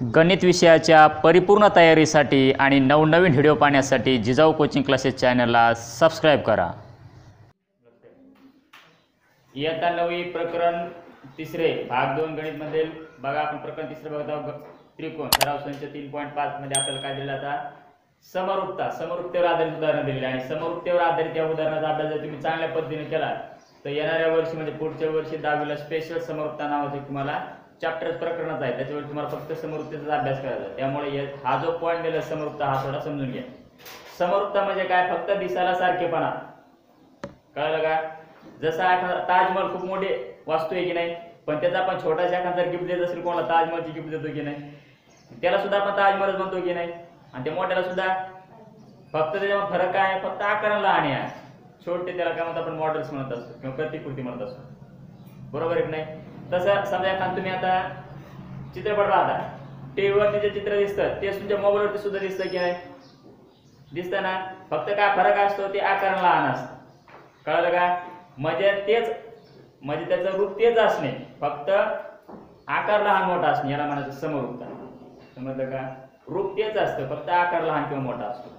गणित विषयाच्या परिपूर्ण तयारीसाठी आणि नवनवीन व्हिडिओ पाहण्यासाठी जिजाऊ कोचिंग क्लासेस चॅनलला सबस्क्राईब करा. इयत्ता नववी प्रकरण तिसरे भाग दोन गणित मध्ये बघा आपण प्रकरण तिसरे बघत आहोत. त्रिकोण. सराव संच तीन पॉईंट पाच मध्ये आपल्याला काय दिला आता समरूपता. समरूपतेवर आधारित उदाहरण दिलेले आणि समरूपतेवर आधारित या उदाहरणाचा अभ्यास जर तुम्ही चांगल्या पद्धतीने केला तर येणाऱ्या वर्षी म्हणजे पुढच्या वर्षी दहावीला स्पेशल समरूपता नावाचे तुम्हाला चॅप्टर प्रकरणच आहे. त्याच्यावर तुम्हाला फक्त समृद्धीचा अभ्यास करायचा त्यामुळे हा जो पॉईंट दिला समृद्ध हा थोडा समजून घ्या. समृद्ध म्हणजे काय? फक्त दिसायला सारखेपणा. कळलं का? जसा एखादा ताजमहल खूप मोठे वास्तू आहे की नाही पण त्याचा आपण छोटासा एखादा गिफ्ट देत असेल कोणाला ताजमहलची गिफ्ट देतो की नाही? त्याला सुद्धा आपण ताजमहलच म्हणतो की नाही. आणि त्या मोठ्याला सुद्धा फक्त त्याच्यामध्ये फरक काय आहे? फक्त आकाराला लहान आहे. छोटे त्याला काय म्हणतो आपण मॉडेल्स म्हणत असतो. किंवा प्रतिकृती म्हणत असतो. बरोबर आहे की नाही? तसं समजा एखादं तुम्ही आता चित्रपट पाहता. टीव्हीवरती जे चित्र दिसतं ते तुमच्या मोबाईलवरती सुद्धा दिसतं की नाही दिसतं ना? फक्त काय फरक असतो ते आकार लहान असतं. कळलं का? म्हणजे तेच म्हणजे त्याचं रूप तेच असणे. फक्त आकार लहान मोठा असणे याला म्हणायचं समरूपता. समजलं का? रूप तेच असतं फक्त आकार लहान किंवा मोठा असतो.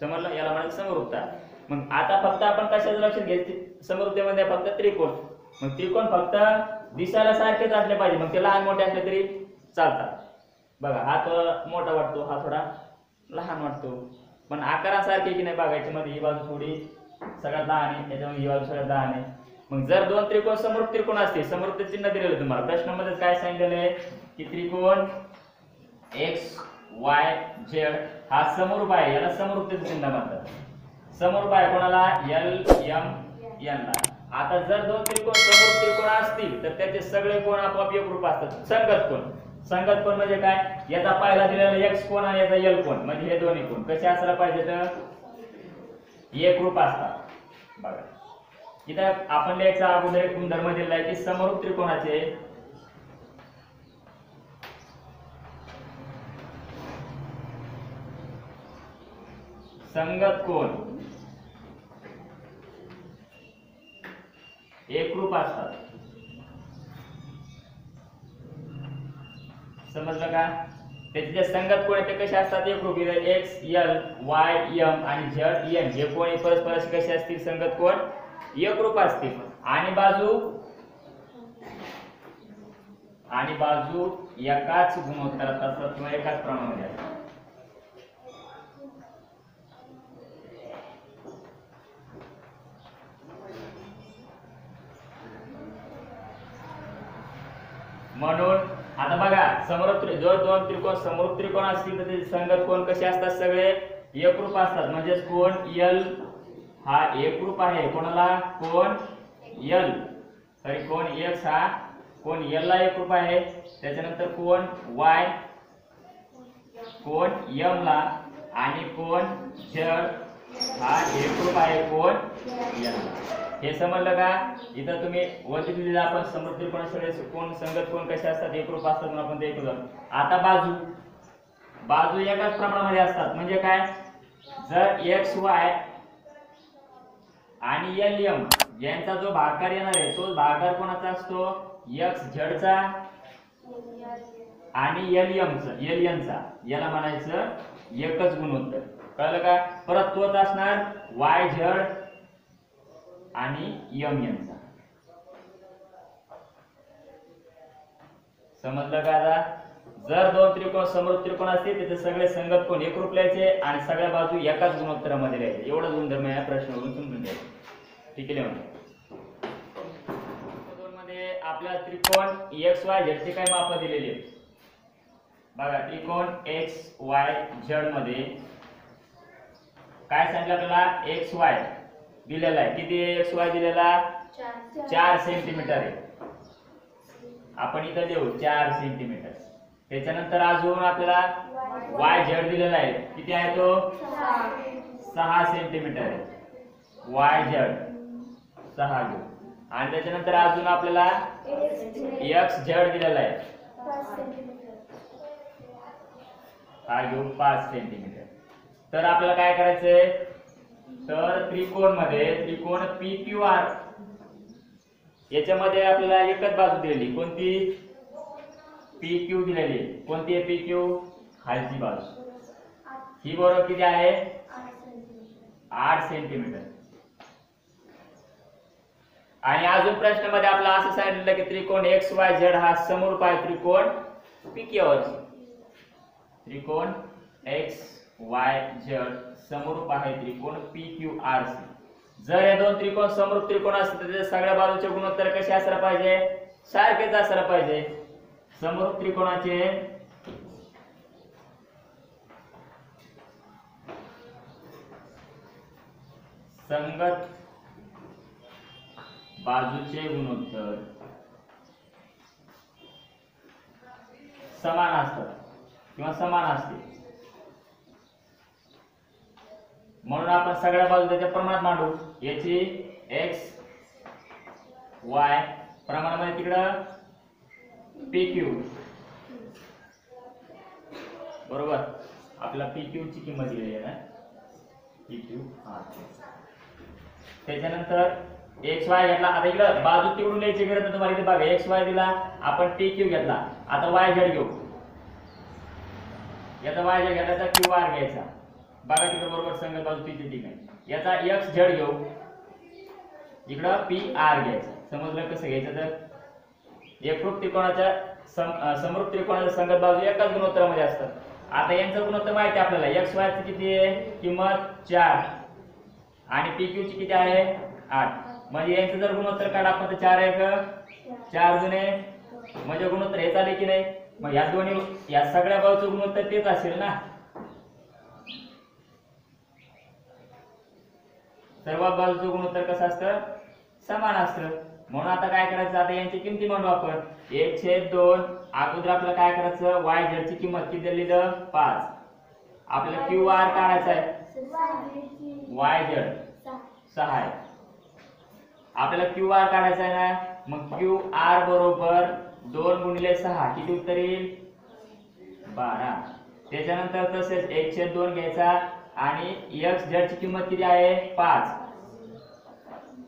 समजलं? याला म्हणायचं समरूपता. मग आता फक्त आपण कशाचं लक्षात घ्यायचे? समरूपतेमध्ये फक्त त्रिकोण. मग त्रिकोण फक्त दिसायला सारखेच असले पाहिजे. मग ते लहान मोठे असले तरी चालतात. बघा हा थोडा मोठा वाटतो हा थोडा लहान वाटतो. पण आकारासारखे की नाही बघायचे मध्ये ही बाजू थोडी सगळ्यात लहान आहे त्याच्यामध्ये ही बाजू सगळ्यात लहान आहे. मग जर दोन त्रिकोण समोर त्रिकोण असतील समृद्ध चिन्ह दिलेलं तुम्हाला. प्रश्नामध्ये काय सांगितलेलं आहे की त्रिकोण एक्स वाय झेड हा समरूप आहे. याला समरूपतेचं चिन्ह म्हणतात. समरूप आहे कोणाला? एल एम एन ला. आता जर दोन त्रिकोण समोर त्रिकोण असतील तर त्याचे सगळे कोण आपोआप एकरूप असतात? संगत कोण? संगत कोण म्हणजे काय? याचा पाहिला दिलेला एक्स कोण आणि याचा एल कोण? म्हणजे हे दोन्ही कोण. कसे असायला पाहिजे तर? एकरूप असतात. बघा. इथं आपण लिहायचा अगोदर एक गुणधर्म दिलेला आहे की समरूप त्रिकोणाचे संगत कोण? एकरूप असतात. समजलं का? त्याचे संगत कोण ते कसे असतात? एकरूप एक्स एल वाय एम आणि झड एन जे कोण परस्पर असे कसे असतील? संगत कोण? एकरूप असतील. आणि बाजू? आणि बाजू एकाच गुणोत्तरात असतात किंवा एकाच प्रमाणामध्ये असतात म्हणून आता जर जो दोन त्रिकोण समरूप त्रिकोण असतील तर त्याचे संगत कोण कसे असतात सगळे? एकरूप असतात. म्हणजेच कोण? यल हा एकरूप आहे. कोणाला? कोण? यल सॉरी कोण एक्स हा? कोण यलला एकरूप आहे. त्याच्यानंतर कोण? वाय कोण यमला आणि कोण झड हा एकरूप आहे. कोण यल हे समजलं का? इथं तुम्ही वरती दिलेलं आपण समृद्ध सगळे कोण संगत कोण कसे असतात? एकरूप असतात म्हणून आपण ते एक आता बाजू. बाजू एकाच प्रमाणामध्ये असतात. म्हणजे काय? जर एक्स वाय आणि एल एम यांचा जो भागाकार येणार आहे तो भागाकार कोणाचा असतो? एक्स झडचा आणि एल एमचा एल एनचा याला म्हणायचं एकच गुणोत्तर. कळलं का? परत तोच असणार वाय झड आणि यम यांचा. समजलं का आता? जर दोन त्रिकोण समोर त्रिकोण असतील त्याचे सगळे संगत कोण एकरूप लिहायचे आणि सगळ्या बाजू एकाच गुणोत्तरामध्ये लिहायचे. एवढं गुणधर्म या प्रश्नावरून समजून द्यायचे ठीक आहे म्हणजे दोन मध्ये आपल्या त्रिकोण एक्स वाय झेड काय माप दिलेली बघा त्रिकोण एक्स वाय झेडमध्ये काय सांगितलं आपल्याला? X Y. दिलेला आहे. किती एक्स वाय दिलेला? चार सेंटीमीटर आहे. आपण इथं देऊ चार सेंटीमीटर त्याच्यानंतर अजून आपल्याला वाय झेड दिलेला आहे. किती आहे तो? सहा सेंटीमीटर आहे. वाय झेड सहा घेऊ. आणि त्याच्यानंतर अजून आपल्याला एक्स झेड दिलेला आहे. हा घेऊ पाच सेंटीमीटर तर आपल्याला काय करायचंय? तर त्रिकोणमध्ये त्रिकोण पी क्यू आर याच्यामध्ये आपल्याला एकच बाजू दिलेली. कोणती? पी क्यू दिलेली. कोणती आहे पी क्यू खालची बाजू. ही बरोबर किती आहे? आठ सेंटीमीटर. आणि अजून प्रश्नामध्ये आपला असं सांगितलं की त्रिकोण एक्स वाय झेड हा समोर पाय त्रिकोण पी क्यूवर त्रिकोण एक्स वाय झेड समरूप आहे त्रिकोण पी क्यू आर सी जर हे दोन त्रिकोण समरूप त्रिकोण असतील तर सगळ्या बाजूचे गुणोत्तर कसे असले पाहिजे? सारखेच असायला पाहिजे. समरूप त्रिकोणाचे संगत बाजूचे गुणोत्तर समान असतात किंवा समान असते म्हणून आपण सगळ्या बाजू त्याच्या प्रमाणात मांडू. याची एक्स वाय प्रमाणामध्ये तिकडं पी क्यू बरोबर? आपला पी क्यू ची किंमत दिलेली आहे ना. पी क्यू हा त्याच्यानंतर एक्स वाय घेतला. आता इकडं बाजू तिकडून लिहायची गरज नाही तुम्हाला. इथे बघा एक्स वाय दिला आपण पी क्यू घेतला. आता वाय झेड घेऊ. याचा वाय झेड घेतला तर क्यू आर घ्यायचा. बारा तिकडे बरोबर संगत बाजू तिथे ठीक आहे. याचा एक्स झेड घेऊ. इकडं पी आर घ्यायचं. समजलं कसं घ्यायचं तर? एकरूप त्रिकोणाच्या समरूप त्रिकोणाच्या संगत बाजू एकाच गुणोत्तरामध्ये असतात. आता यांचं गुणोत्तर माहिती आहे आपल्याला. एक्स वाय किती आहे? किंमत चार. आणि पी क्यूची किती आहे? आठ. म्हणजे यांचं जर गुणोत्तर काढा आपण तर चार एक चार जुने. म्हणजे गुणोत्तर हे चालेल की नाही? मग या दोन्ही या सगळ्या बाजूचं गुणोत्तर तेच असेल ना? सर्व बाजूचं गुणोत्तर कसं असतं? समान असतं. म्हणून आता काय करायचं? आता यांची किमती म्हणू आपण. एक छेद दोन. अगोदर आपल्याला काय करायचं? वाय झेड ची किंमत किती दिली तर? पाच. आपल्याला क्यू आर काढायचा आहे. वाय झेड सहा आहे. आपल्याला क्यू आर काढायचा आहे ना? मग क्यू आर बरोबर दोन गुणिले सहा. किती उत्तर येईल? बारा. त्याच्यानंतर तसेच एक छेद दोन घ्यायचा. आणि एक्स झेडची किंमत किती आहे? पाच.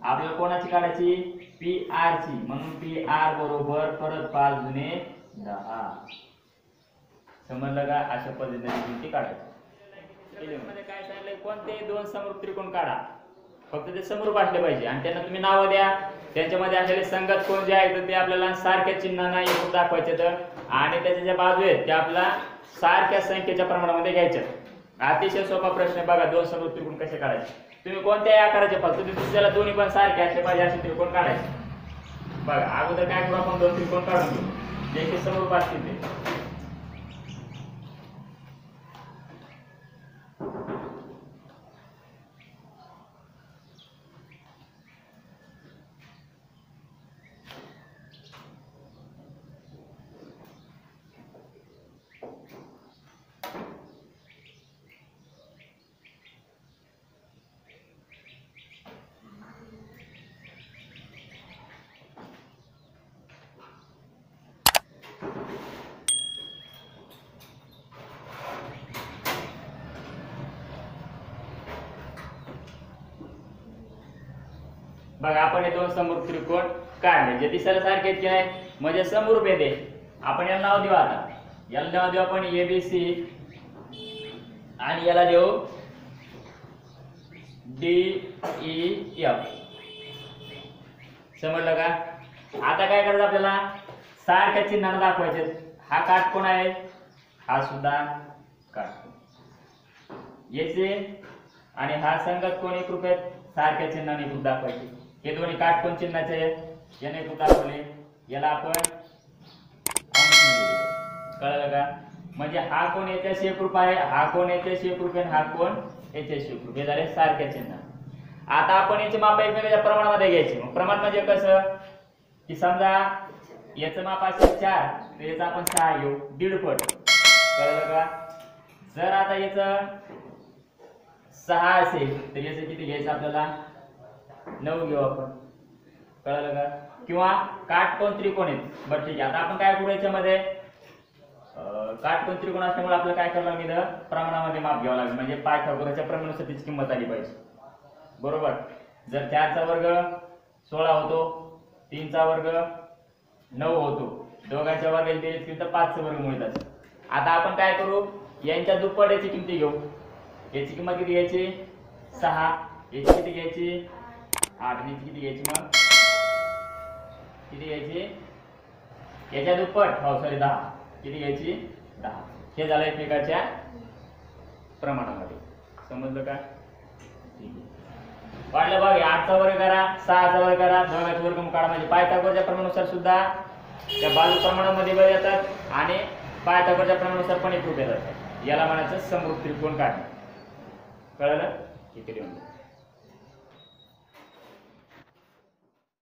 आपल्याला कोणाची काढायची? पी आर ची. म्हणून पी आर बरोबर परत पाच जुने दहा. समजलं का? अशा पद्धतीने किमती काढायची. मध्ये काय सांगितलंय? कोणतेही दोन समरूप त्रिकोण काढा. फक्त ते समरूप असले पाहिजे. आणि त्यांना तुम्ही नावं द्या. त्यांच्यामध्ये असलेले संगत कोण जे आहेत ते आपल्याला सारख्या चिन्हांना एकूण दाखवायचे तर. आणि त्याच्या ज्या बाजू आहेत त्या आपल्या सारख्या संख्येच्या प्रमाणामध्ये घ्यायच्या. अतिशय सोपा प्रश्न आहे. बघा दोन समरूप त्रिकोण कसे काढायचे? तुम्ही कोणत्याही आकाराचे फक्त तुम्ही दुसऱ्याला दोन्ही पण सारखे असे पाहिजे असे त्रिकोण काढायचे. बघा अगोदर काय करू आपण? दोन त्रिकोण काढून घेऊ. जे की समरूप असतील ते. बघा आपण हे दोन समरूप त्रिकोण काढले. जे दिसायला सारखे आहेत की नाही? म्हणजे समरूप भेदे आपण याला नाव देऊ आता. याला नाव देऊ आपण ए बी सी आणि याला देऊ डी ई एफ समजलं का? आता काय करायचं आपल्याला? सारख्या चिन्हानं दाखवायचे. हा काटकोण आहे. हा सुद्धा काटकोण याचे आणि हा संगत कोणी एक सारख्या चिन्हाने एकूण दाखवायचे. हे दोन्ही काटकोन चिन्हाचे आहेत याने एकूण दाखवले याला आपण कळलं का? म्हणजे हा कोण याच्याशी एकरूप आहे? हा कोण याच्याशी एकरूप आहे? हा कोण याच्याशी रूप हे झाले सारख्या चिन्ह. आता आपण याचे माप एकमेकांच्या प्रमाणामध्ये घ्यायचे. मग प्रमाण म्हणजे कसं? की समजा याचं माप असेल चार तर याचं आपण सहा घेऊ. दीड फट कळलं का? जर आता याचं सहा असेल तर याचं किती घ्यायचं आपल्याला? नऊ घेऊ आपण. कळलं का? किंवा काटकोण त्रिकोण आहेत? बरं ठीक आहे. आता आपण काय करू याच्यामध्ये? काटकोण त्रिकोण असल्यामुळे आपल्याला काय करावं लागेल? प्रमाणामध्ये माप घ्यावं लागेल. म्हणजे पायथागोरसच्या प्रमाणानुसार त्याची किंमत आली पाहिजे. बरोबर? जर चारचा वर्ग सोळा होतो तीनचा वर्ग नऊ होतो. दोघांच्या वर्गाची बेरीज किंमत तर वर्ग मिळतात आता आपण काय करू? यांच्या दुप्पट याची किमती घेऊ. याची किंमत किती घ्यायची? सहा. याची किती घ्यायची? आठ आणि किती घ्यायची मग? किती घ्यायची? याच्या दुप्पट. हो सॉरी दहा. किती घ्यायची? दहा. हे झालं एकमेकाच्या प्रमाणामध्ये. समजलं का? ठीक आहे. वाढलं बघ आठचा वर्ग करा सहाचा वर्ग करा दोघांचा वर्ग काढा म्हणजे पायथागोरच्या प्रमाणानुसार सुद्धा त्या बाजू प्रमाणामध्ये बळ येतात आणि पायथागोरच्या प्रमाणानुसार पण एक रूप येतात. याला म्हणायचं समृद्ध त्रिकोण काढणे. कळलं? इकडे